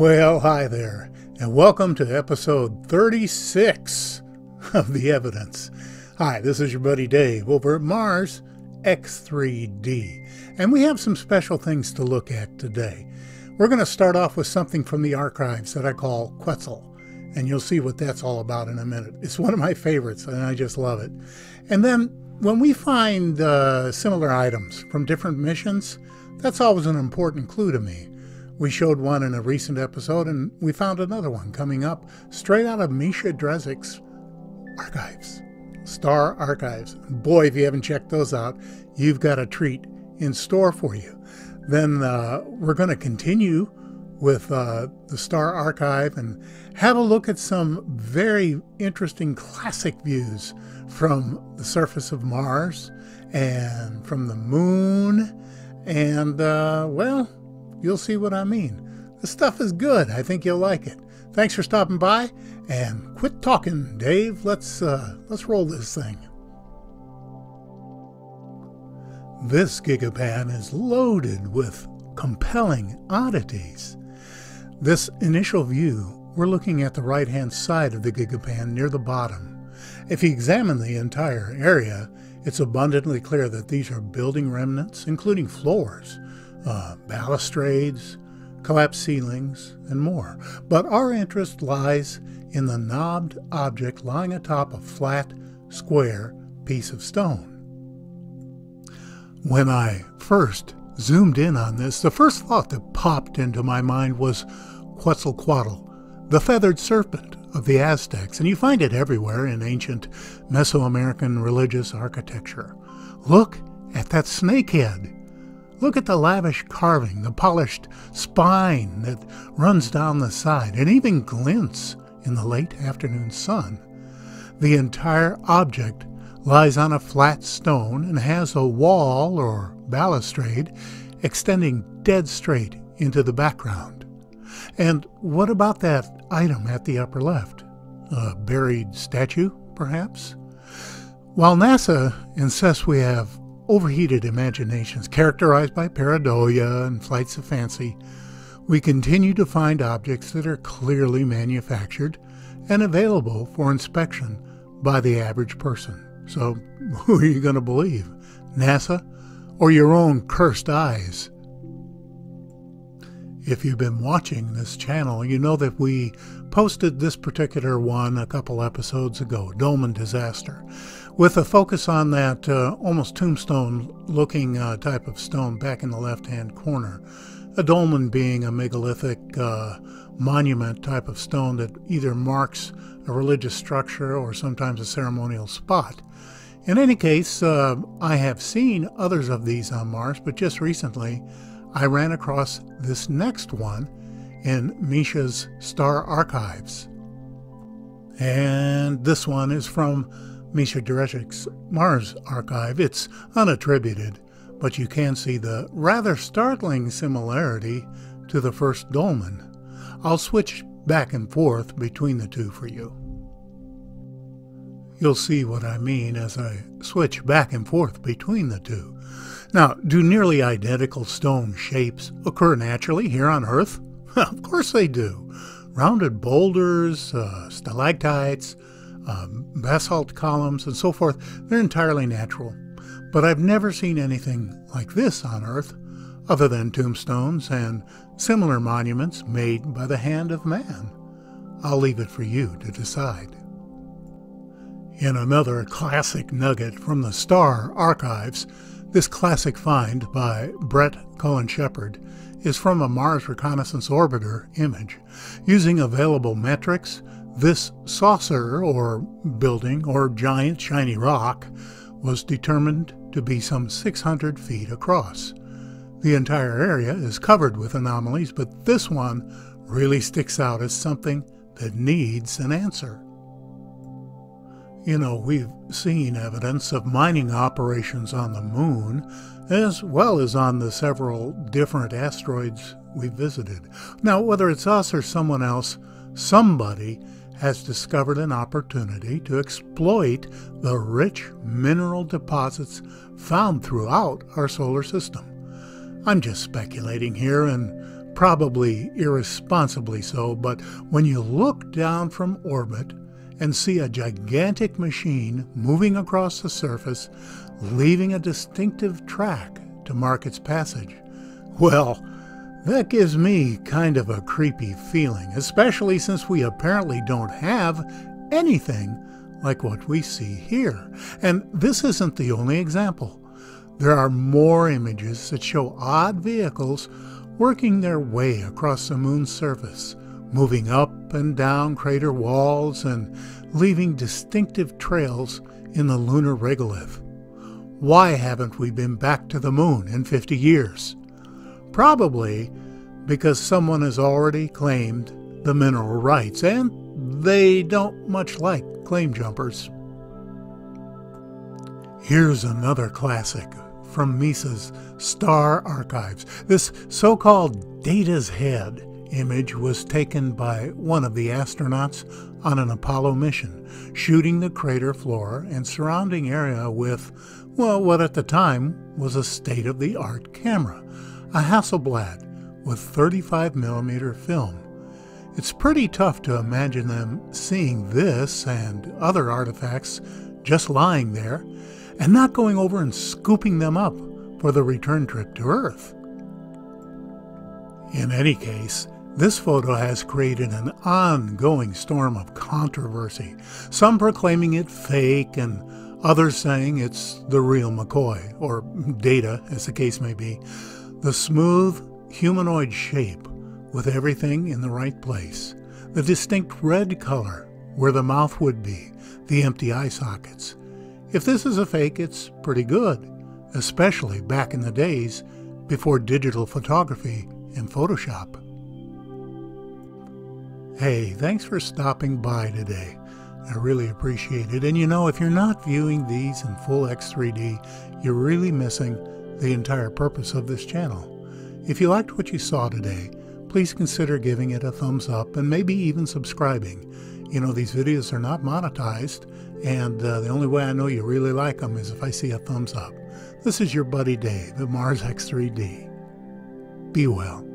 Well, hi there, and welcome to episode 36 of The Evidence. Hi, this is your buddy Dave over at Mars X3D, and we have some special things to look at today. We're going to start off with something from the archives that I call Quetzal, and you'll see what that's all about in a minute. It's one of my favorites, and I just love it. And then when we find uh, similar items from different missions, that's always an important clue to me. We showed one in a recent episode, and we found another one coming up straight out of Misha Drezik's archives, Star Archives. Boy, if you haven't checked those out, you've got a treat in store for you. Then uh, we're going to continue with uh, the Star Archive and have a look at some very interesting classic views from the surface of Mars and from the moon. And, uh, well, You'll see what I mean. The stuff is good. I think you'll like it. Thanks for stopping by, and quit talking, Dave. Let's uh, let's roll this thing. This Gigapan is loaded with compelling oddities. This initial view, we're looking at the right-hand side of the Gigapan near the bottom. If you examine the entire area, it's abundantly clear that these are building remnants, including floors, uh, balustrades, collapsed ceilings, and more. But our interest lies in the knobbed object lying atop a flat, square piece of stone. When I first zoomed in on this, the first thought that popped into my mind was Quetzalcoatl, the feathered serpent of the Aztecs, and you find it everywhere in ancient Mesoamerican religious architecture. Look at that snake head. Look at the lavish carving, the polished spine that runs down the side and even glints in the late afternoon sun. The entire object lies on a flat stone and has a wall or balustrade extending dead straight into the background. And what about that item at the upper left? A buried statue, perhaps? While NASA insists we have overheated imaginations characterized by pareidolia and flights of fancy, we continue to find objects that are clearly manufactured and available for inspection by the average person. So, who are you going to believe? NASA or your own cursed eyes? If you've been watching this channel, you know that we posted this particular one a couple episodes ago, Dolmen Disaster with a focus on that uh, almost tombstone looking uh, type of stone back in the left hand corner. A dolmen being a megalithic uh, monument type of stone that either marks a religious structure or sometimes a ceremonial spot. In any case, uh, I have seen others of these on Mars, but just recently I ran across this next one in Misha's Star Archives. And this one is from Misha Drezik's Mars archive. It's unattributed, but you can see the rather startling similarity to the first dolmen. I'll switch back and forth between the two for you. You'll see what I mean as I switch back and forth between the two. Now, do nearly identical stone shapes occur naturally here on Earth? of course they do. Rounded boulders, uh, stalactites, um, basalt columns, and so forth, they're entirely natural. But I've never seen anything like this on Earth, other than tombstones and similar monuments made by the hand of man. I'll leave it for you to decide. In another classic nugget from the Star Archives, this classic find by Bret Cullen Shepard is from a Mars Reconnaissance Orbiter image. Using available metrics, this saucer, or building, or giant shiny rock, was determined to be some 600 feet across. The entire area is covered with anomalies, but this one really sticks out as something that needs an answer. You know, we've seen evidence of mining operations on the moon, as well as on the several different asteroids we've visited. Now, whether it's us or someone else, somebody has discovered an opportunity to exploit the rich mineral deposits found throughout our solar system. I'm just speculating here, and probably irresponsibly so, but when you look down from orbit and see a gigantic machine moving across the surface, leaving a distinctive track to mark its passage, well, that gives me kind of a creepy feeling, especially since we apparently don't have anything like what we see here. And this isn't the only example. There are more images that show odd vehicles working their way across the moon's surface, moving up and down crater walls and leaving distinctive trails in the lunar regolith. Why haven't we been back to the moon in 50 years? Probably because someone has already claimed the mineral rights, and they don't much like claim jumpers. Here's another classic from Misha's Star Archives. This so called Data's Head image was taken by one of the astronauts on an Apollo mission, shooting the crater floor and surrounding area with, well, what at the time was a state of the art camera, a Hasselblad with 35mm film. It's pretty tough to imagine them seeing this and other artifacts just lying there and not going over and scooping them up for the return trip to Earth. In any case, this photo has created an ongoing storm of controversy, some proclaiming it fake and others saying it's the real McCoy, or Data as the case may be. The smooth, humanoid shape with everything in the right place, the distinct red color where the mouth would be, the empty eye sockets, if this is a fake, it's pretty good, especially back in the days before digital photography and Photoshop. Hey, thanks for stopping by today. I really appreciate it. And you know, if you're not viewing these in full X3D, you're really missing the entire purpose of this channel. If you liked what you saw today, please consider giving it a thumbs up and maybe even subscribing. You know, these videos are not monetized, and uh, the only way I know you really like them is if I see a thumbs up. This is your buddy Dave at Mars X3D. Be well.